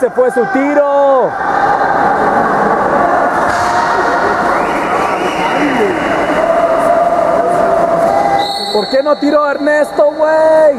Ese fue su tiro. ¿Por qué no tiró Ernesto, güey?